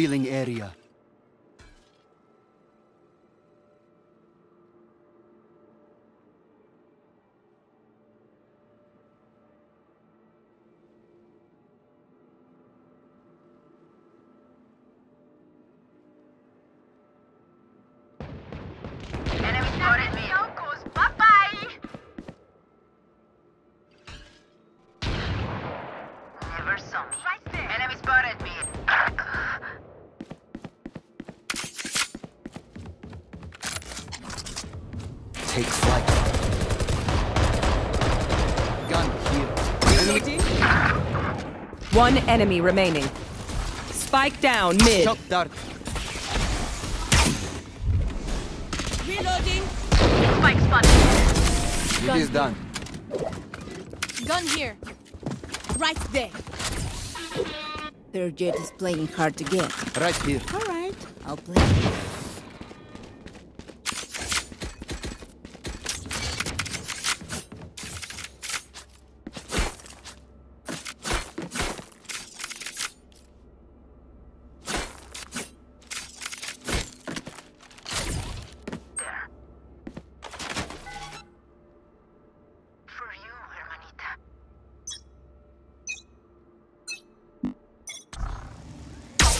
Revealing area. Take flight. Gun here. One enemy remaining. Spike down mid. Shock dart. Reloading. Spike spotted. It is done. Gun here. Right there. Their Jett is playing hard to get. Right here. All right, I'll play.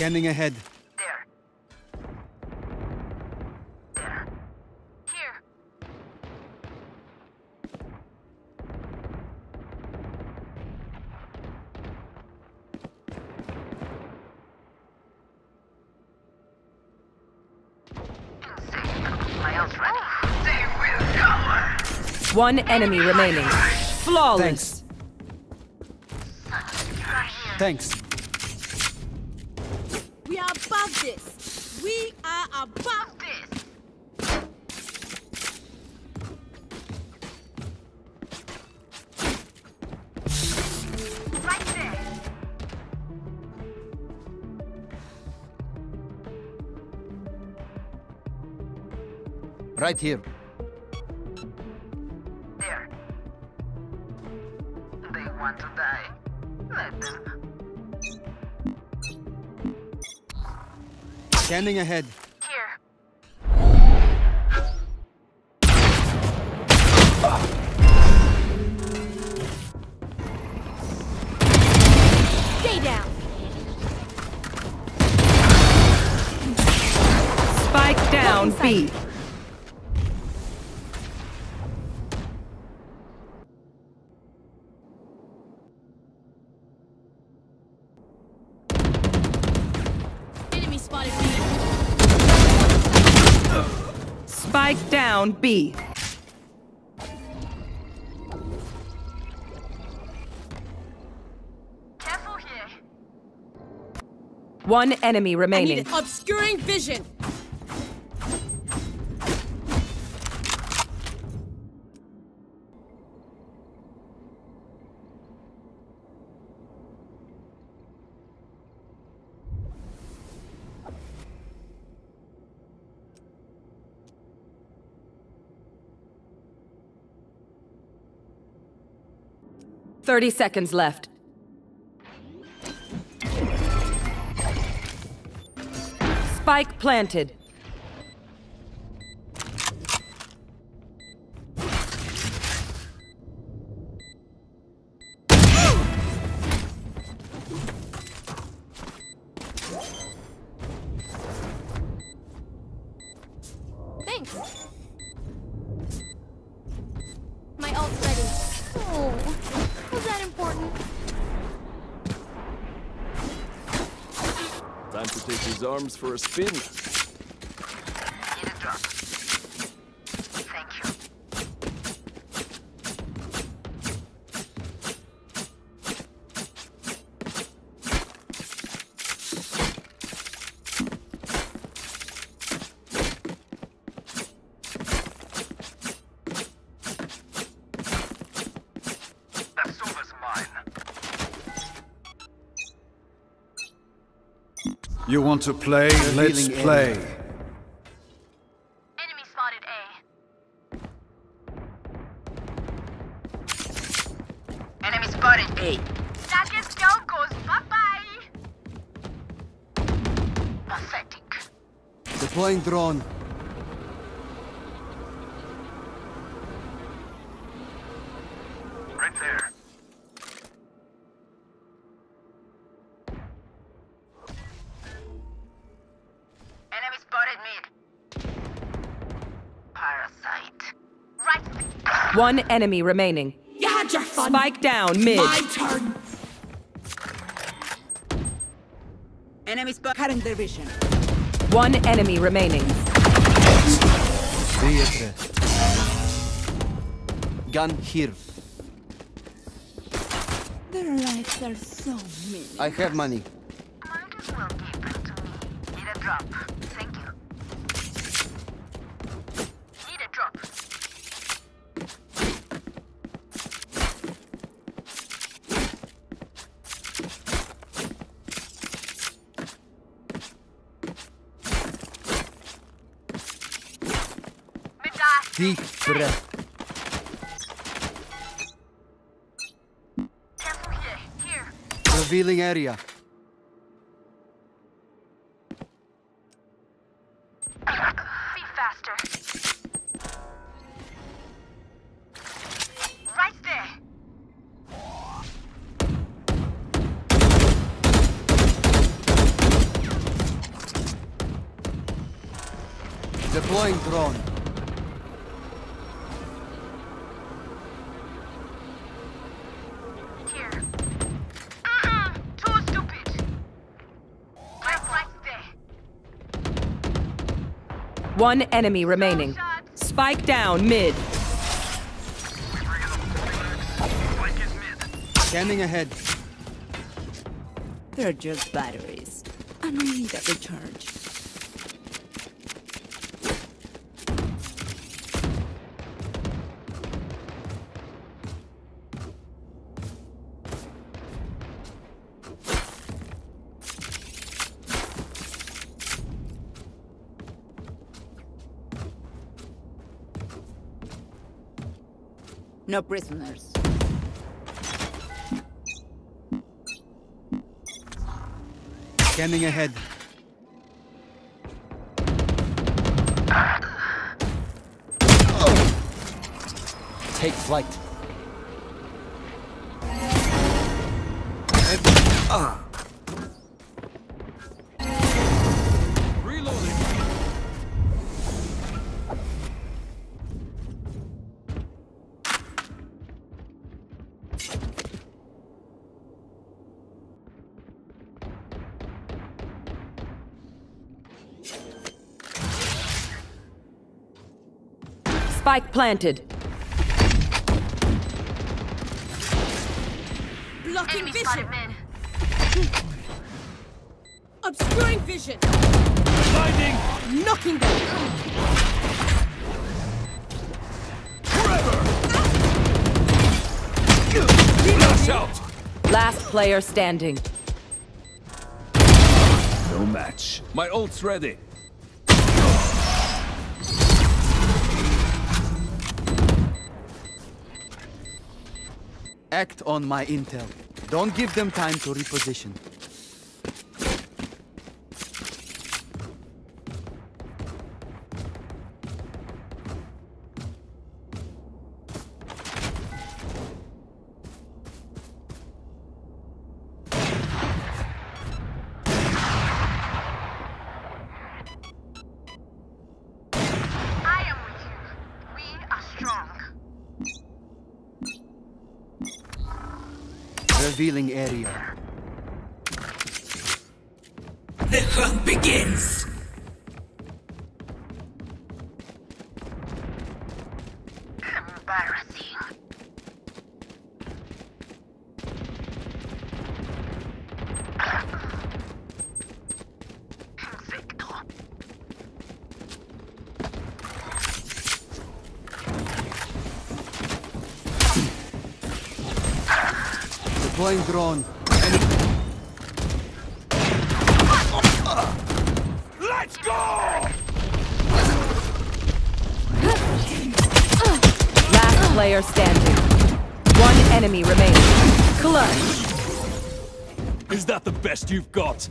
Scanning ahead. There. There. Here. Insane. My ult's ready. They will cover. One enemy remaining. Flawless. Thanks. We Right here. There. They want to die. Let them. Scanning ahead. Down. Spike down B. Spike down B. Careful here. One enemy I need Obscuring vision. Thirty seconds left. Spike planted. Arms for a spin. You want to play? Let's play. Enemy spotted A. Enemy spotted A. That is Yokos. Bye bye. Deploying drone. One enemy remaining. You had your fun. Spike down mid. My turn. Enemy spot. Cutting their vision. One enemy remaining. Theatre. Gun here. Their lives are so mean. I have money. Might as well give them to me. Need a drop. Thank you. Need a drop. Deep breath. Careful here. Here. Revealing area. One enemy remaining. Spike down mid. Spike is mid. Scanning ahead. They're just batteries. I don't need a recharge. No prisoners. Scanning ahead. Take flight. Reloading. Spike planted. Blocking Enemy vision. spotted. Obscuring vision. Blinding. Knocking them. Flash out. Last player standing. No match. My ult's ready. Act on my intel. Don't give them time to reposition. The hunt begins. You've got?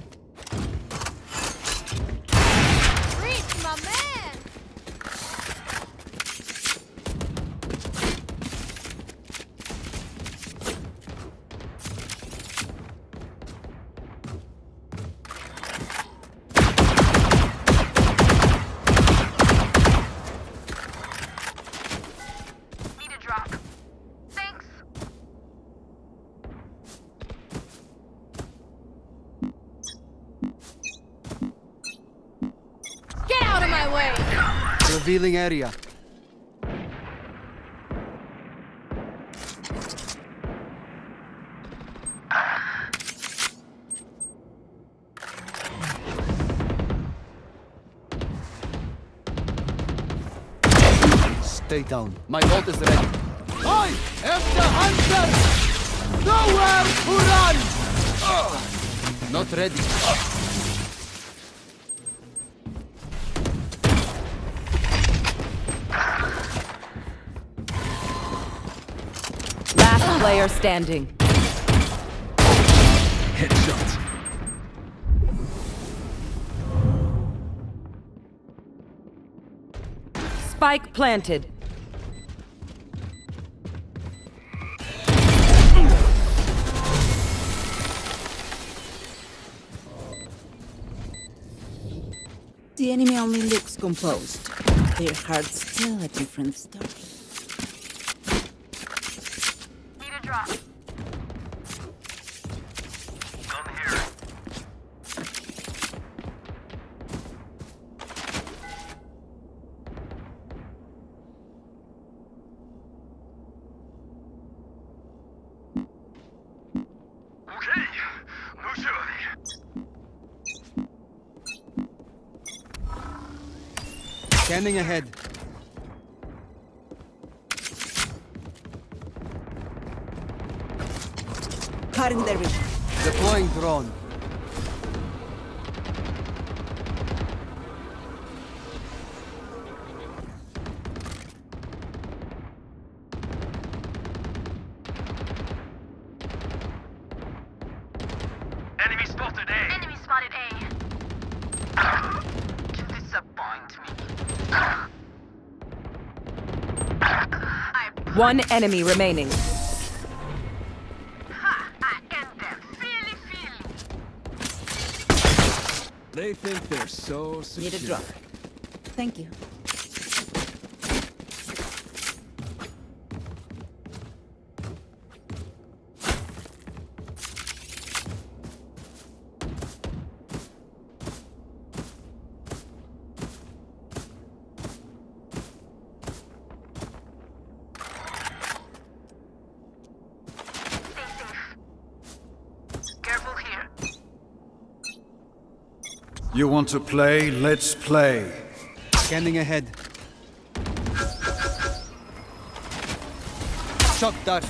Revealing area. Stay down. My ult is ready. I am the hunter! Nowhere to run! Ugh. Not ready. Player standing. Headshot. Spike planted. The enemy only looks composed. Their hearts tell a different story. Need a drop. Gun here. Okay, nu kör vi. Scanning ahead. Cutting their vision. Deploying drone. One enemy remaining. ha, I end them. Feely, feely. They think they're so secure. Need a drop. Thank you. You want to play? Let's play. Scanning ahead. Shock dart.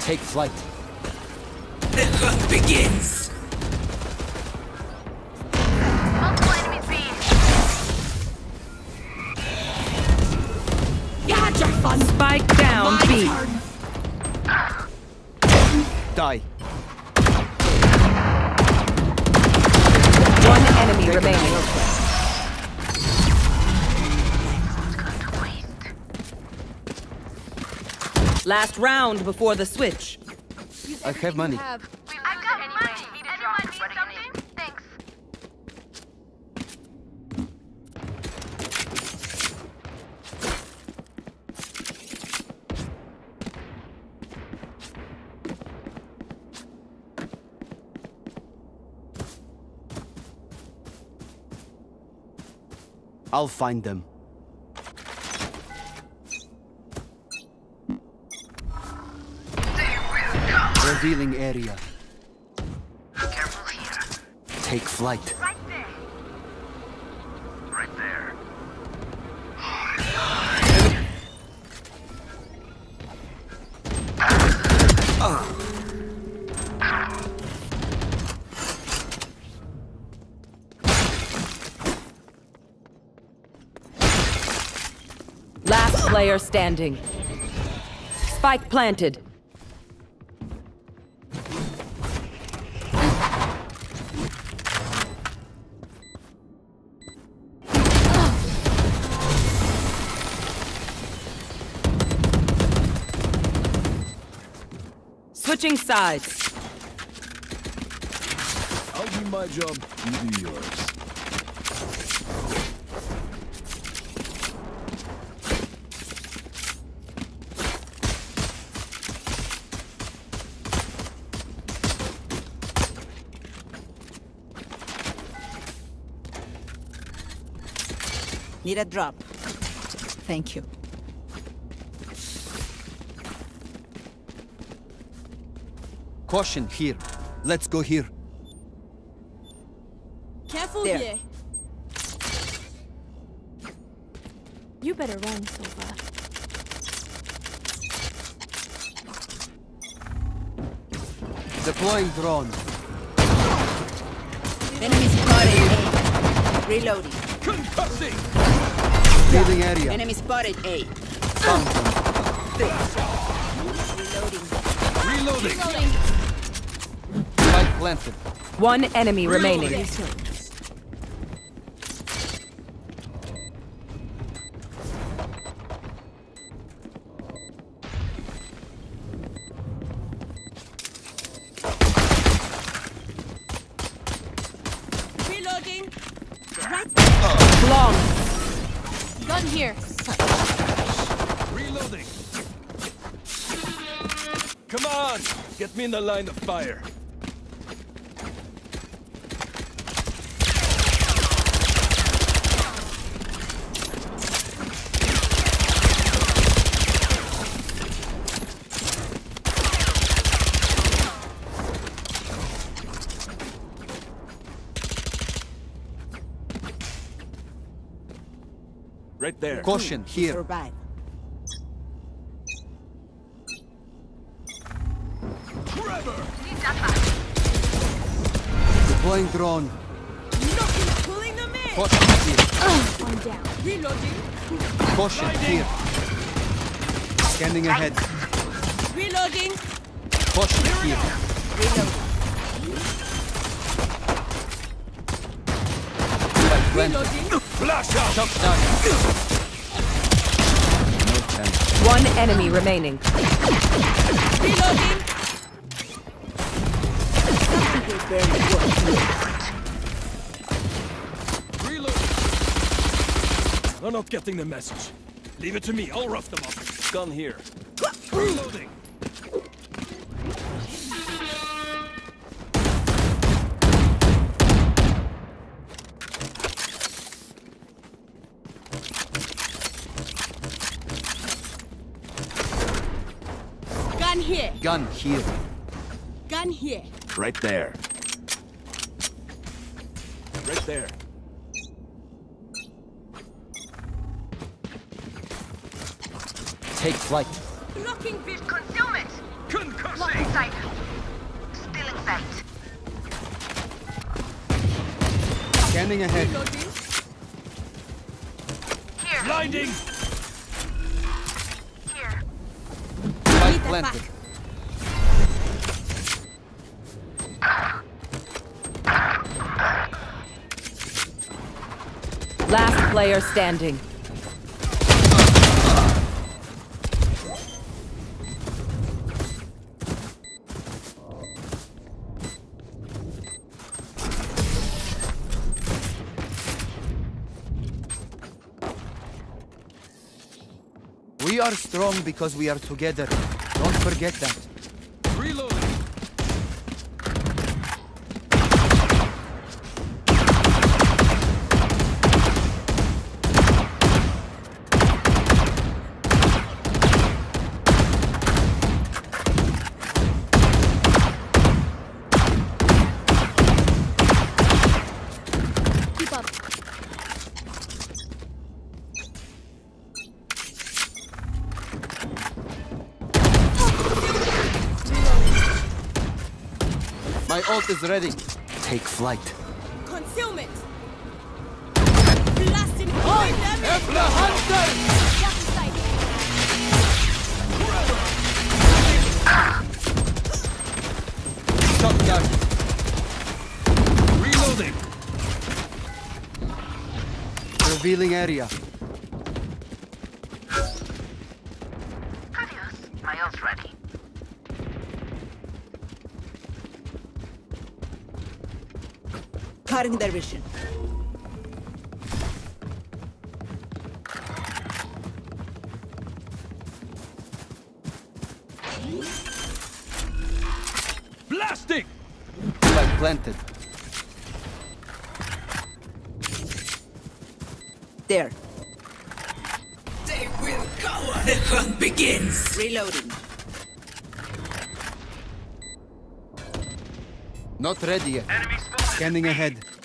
Take flight. Multiple enemies B. Spike down B. Die. Remaining. Last round before the switch. I have money. Have. I got money. Need a drop. Anyone need something? Thanks. I'll find them. Revealing area. Careful here. Take flight. Standing. Spike planted. Switching sides. I'll do my job, you do yours. Need a drop. Thank you. Caution here. Let's go here. Careful There. here. You better run, Silva. Deploying drone. Enemy spotted Reloading. Concussing! Healing area. Enemy spotted A. Found them. Reloading. Reloading! Spike planted. One enemy remaining. Get me in the line of fire. Right there. Caution hmm. here. Survive. Deploying drone. Pulling them in. Caution here. One down. Reloading. Caution here. Scanning ahead. Reloading. Caution here. Spike planted. Reloading. Flash out! Shock down. No chance. One enemy remaining. Reloading. Reloading! I'm not getting the message. Leave it to me, I'll rough them up. Gun here. Reloading! Gun here. Gun here. Gun here. Right there. Right there. Take flight. Blocking vis- Concealment. Concussing! Lock in sight. Still in sight. Scanning ahead. Reloading. Here. Blinding! Here. Spike planted. Player standing. We are strong because we are together. Don't forget that. My is ready. Take flight. Concealment. Blasting. Pulling them in. Lock in sight. Reloading! Revealing area. Cutting their vision. Blasting! Spike planted. There. The hunt begins. Reloading. Not ready yet. Enemy. Scanning ahead.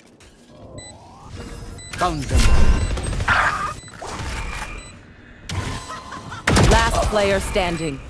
Found them. Last player standing.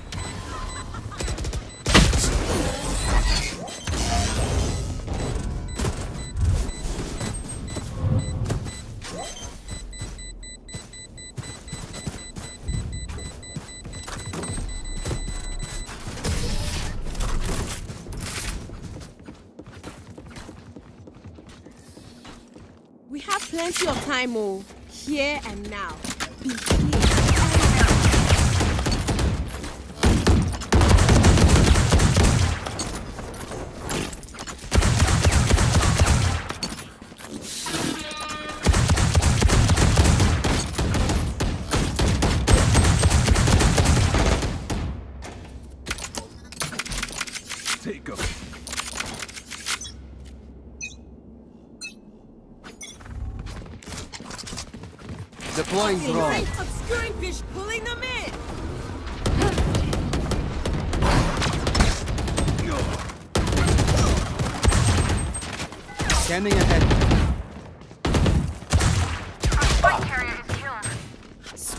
Plenty of time, oh. Here and now. Be here.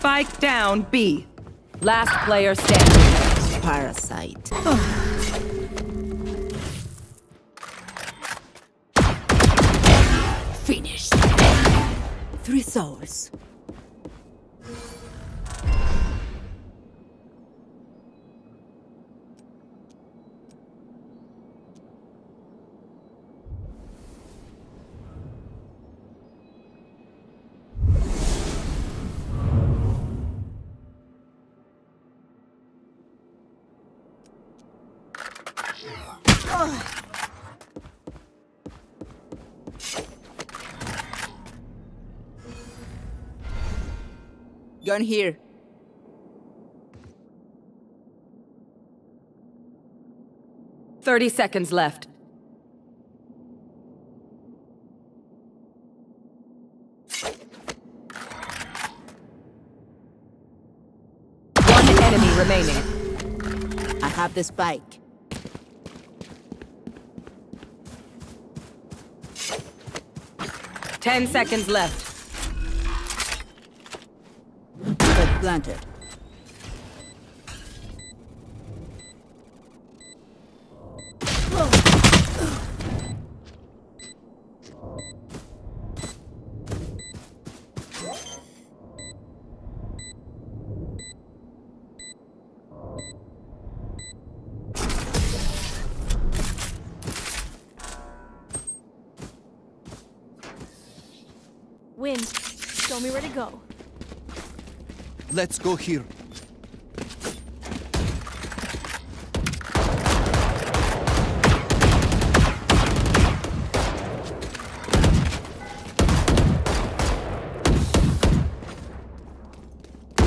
Spike down B. Last player standing. Parasite. Finished. Three souls. Gun here. Thirty seconds left. One enemy remaining. I have this bike. Ten seconds left. Planted. Wind, show me where to go. Let's go here.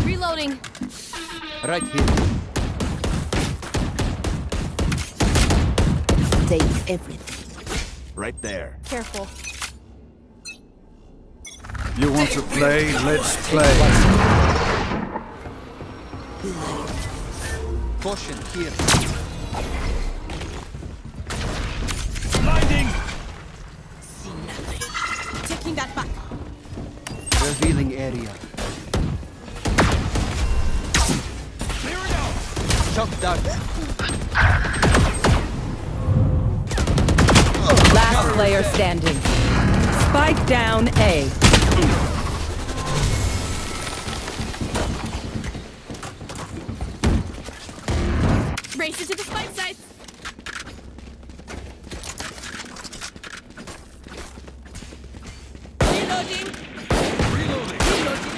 Reloading. Right here. Take everything. Right there. Careful. You want to play? Let's play. Caution here. Blinding! Taking that back. Revealing area. Clear it out! Shock dart. Last player standing. Spike down A. Race it to the spike sites. Reloading. Reloading! Reloading.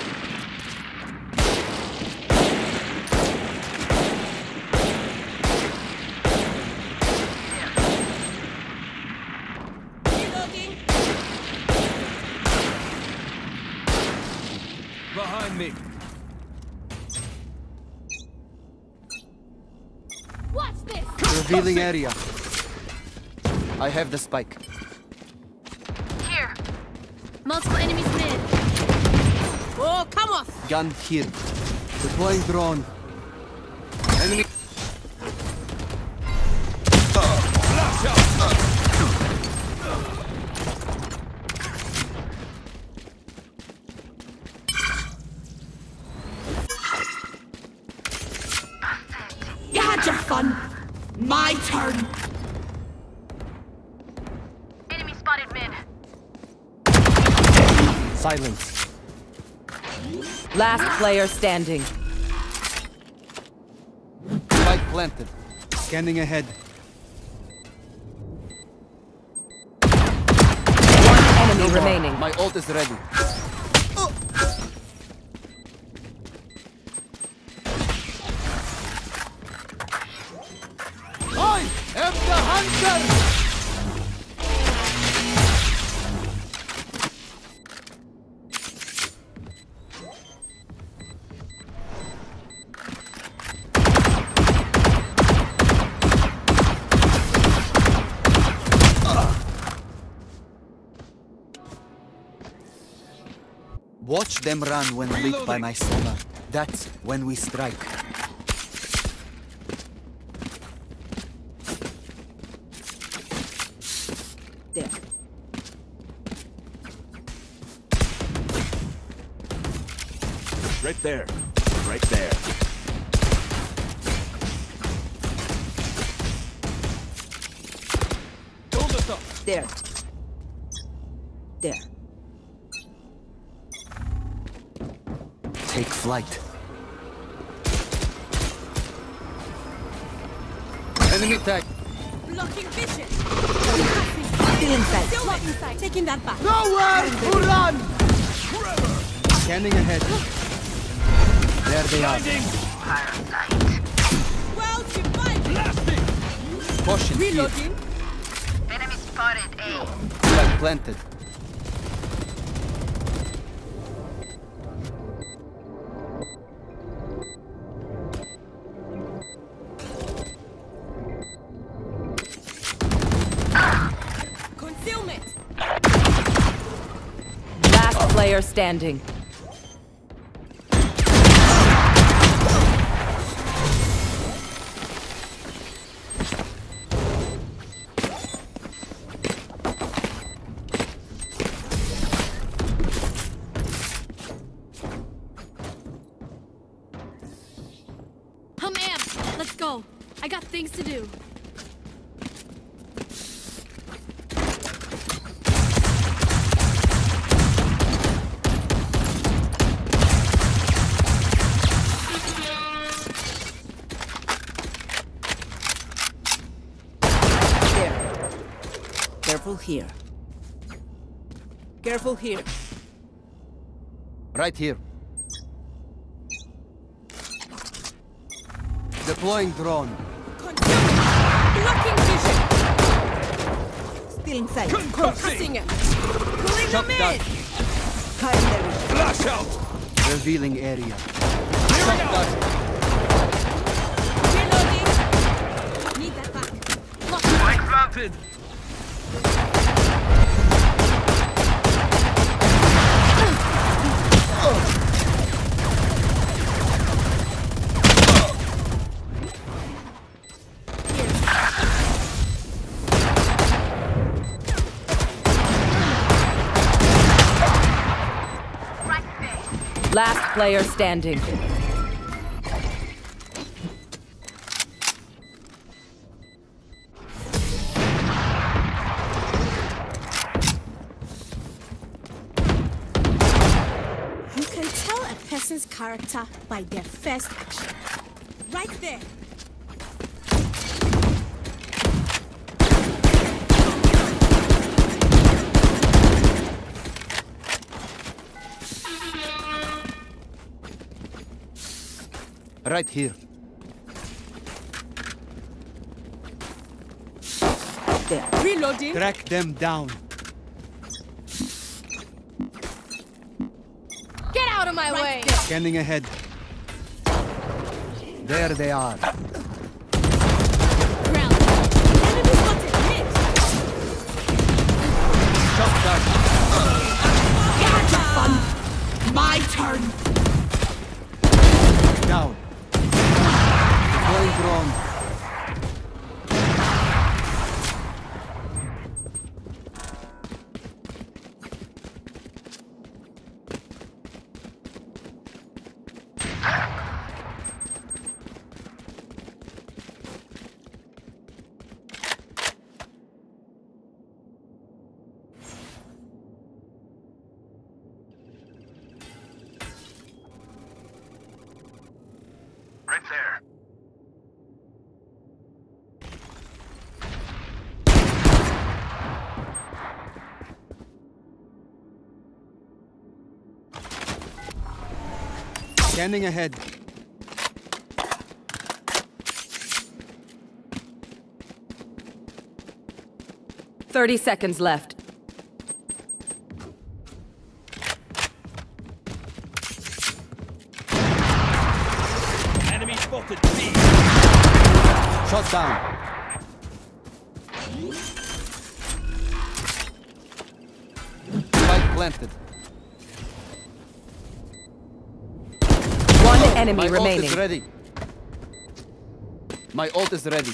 Behind me! Watch this. Revealing area. I have the spike. Here. Multiple enemies mid. Oh, come off. Gun here. Deploying drone. Player standing. Spike planted. Scanning ahead. One enemy remaining. My ult is ready. I am the hunter! Them run when lit by my sonar. That's when we strike. There. Right there. Enemy tag. Blocking vision. Still inside. Still not inside. Taking that back. Nowhere to run! Scanning ahead. There they are. Blinding! Well divided. Blasting! Caution here. Reloading. Enemy spotted A. Spike planted. Standing. Here. Careful here. Right here. Deploying drone. Concealment. Blocking vision. Still inside. Concussing! It. Pulling Shot them in. Hide their. Flash out! Revealing area. Clearing out! Reloading. Need that back. Spike planted. Right there. Last player standing. You can tell a person's character by their first action. Right there. Right here. There. Reloading. Track them down. Get out of my way. There. Scanning ahead. There they are. Ground. Enemy spotted mid. Shot down. You had fun. My turn. Scanning ahead. Thirty seconds left. Enemy spotted. B. Shot down. Spike planted. One enemy My ult is ready. My ult is ready.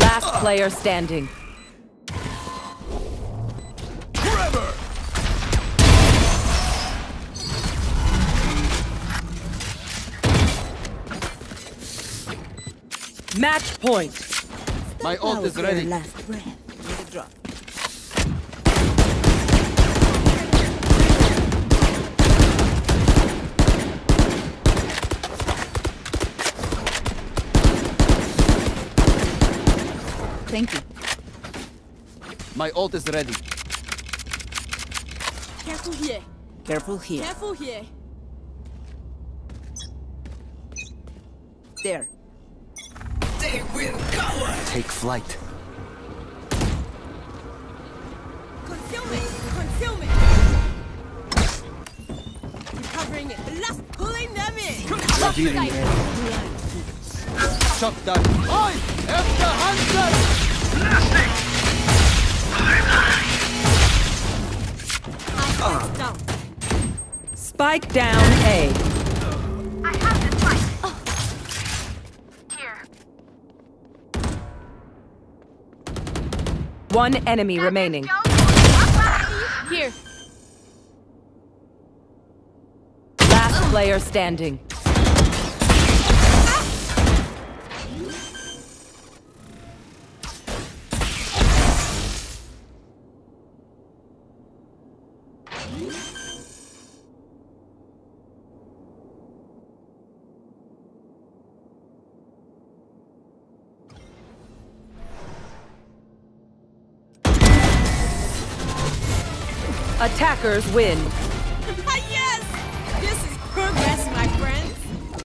Last player standing. Match point. My ult is ready. last breath. Thank you. My ult is ready. Careful here. Careful here. Careful here. There. Take flight. Concealment. Concealment. Recovering it. Last pulling them in. Revealing Shot down. I am the hunter! Eyes down. Spike down A. I have the spike. Here. One enemy remaining. Here. Last player standing. Attackers win.